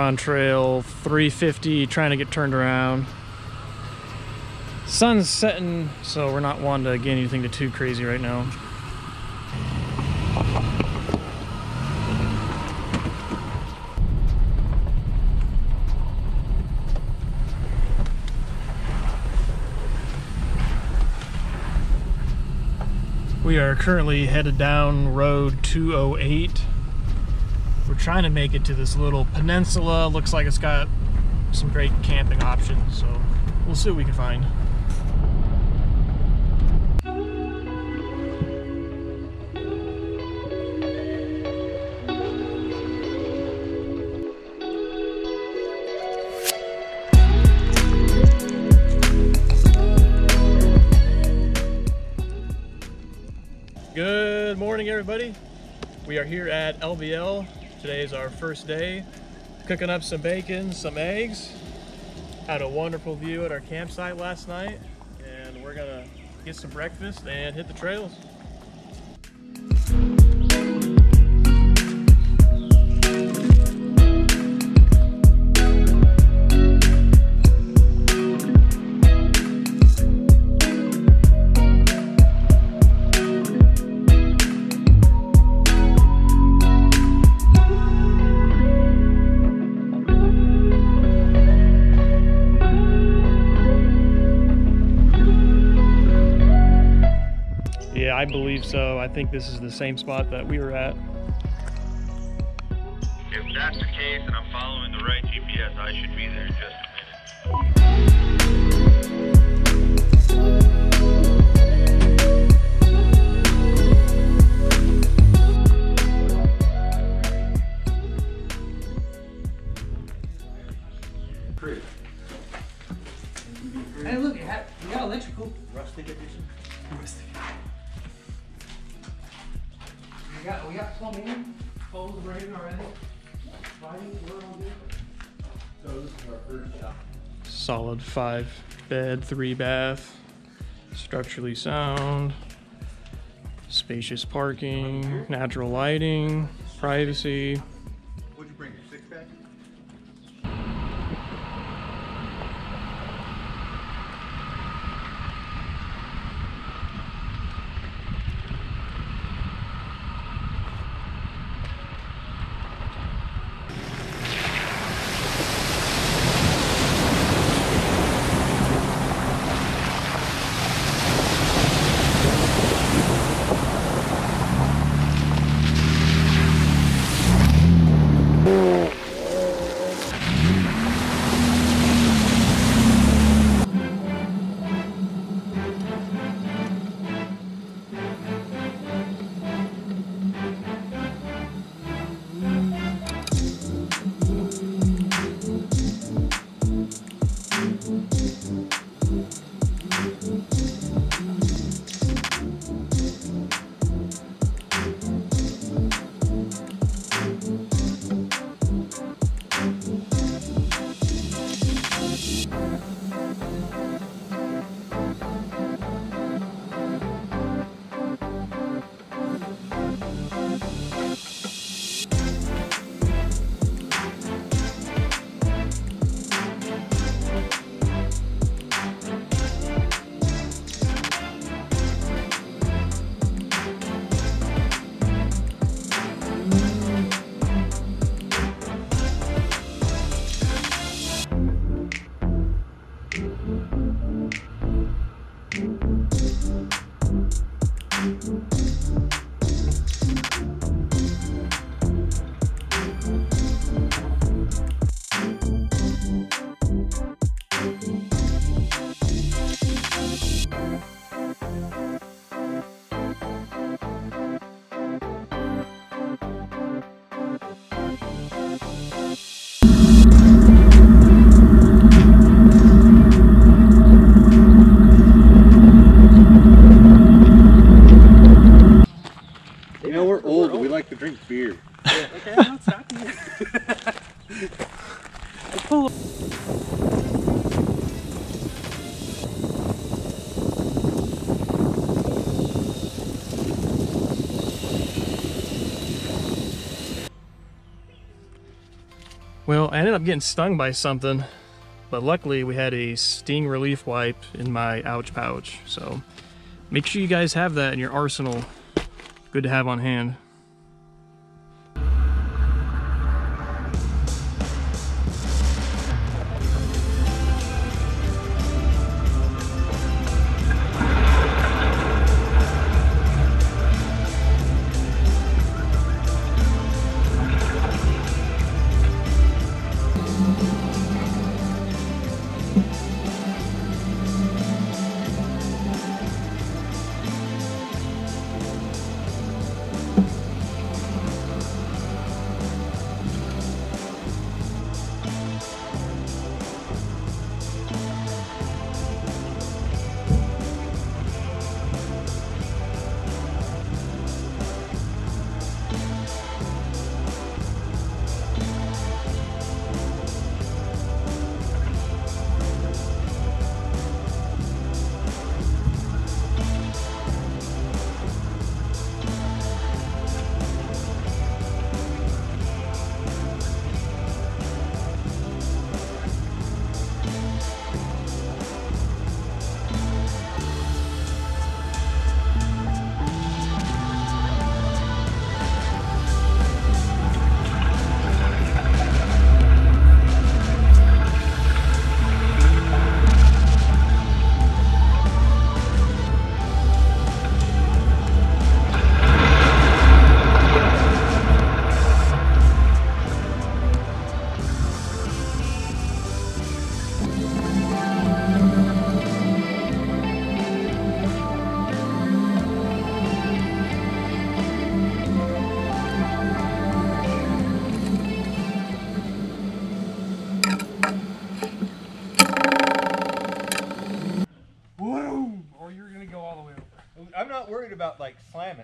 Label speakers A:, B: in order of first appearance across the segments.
A: on trail 350 trying to get turned around. Sun's setting, so we're not wanting to get anything too crazy right now. We are currently headed down road 208. We're trying to make it to this little peninsula. Looks like it's got some great camping options, so we'll see what we can find. Good morning, everybody. We are here at LBL. Today is our first day. Cooking up some bacon, some eggs. Had a wonderful view at our campsite last night, and we're gonna get some breakfast and hit the trails. I believe so. I think this is the same spot that we were at.
B: If that's the case and I'm following the right GPS, I should be there in just a minute.
C: Hey, look, you, got electrical. Rustic edition. Rustic. We got, we got plumbing, poles raised already. Lighting, we're all good. So this is our first shop.
A: Solid five bed, three bath, structurally sound, spacious parking, natural lighting, privacy. Well, I ended up getting stung by something, but luckily we had a sting relief wipe in my ouch pouch. So make sure you guys have that in your arsenal. Good to have on hand.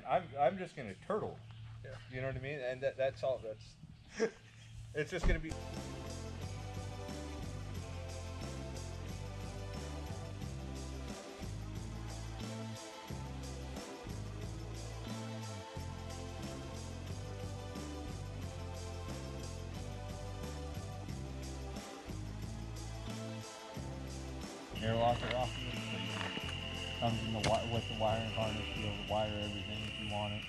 D: Slamming. I'm I'm just gonna turtle.
A: Yeah.
D: You know what I mean? And that, that's all. That's. it's just gonna be.
E: airlock it off. Comes in the wi- with the wiring harness, you be able to wire everything if you want it.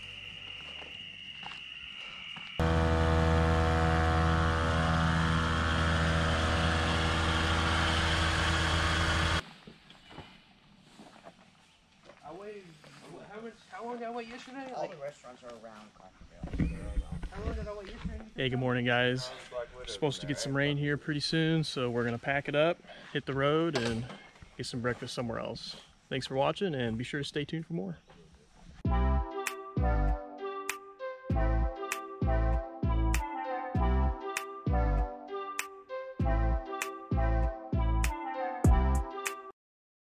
C: I weighed. How much? How long did I wait yesterday?
F: All
C: Like,
F: the restaurants are around Coffeyville.
C: how long did I wait yesterday?
A: Hey, good morning, guys. We're supposed to get some rain here pretty soon, so we're gonna pack it up, hit the road, and get some breakfast somewhere else. Thanks for watching, and be sure to stay tuned for more.